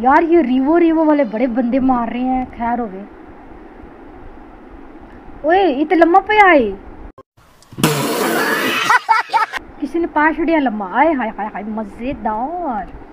यार, ये Revo Revo वाले बड़े बंदे मार रहे हैं, खैर हो गए। ओए ये लम्मा पे आए। किसी ने पाँच उड़िया लंबा आए, हाय हाय हाय, मज़ेदार।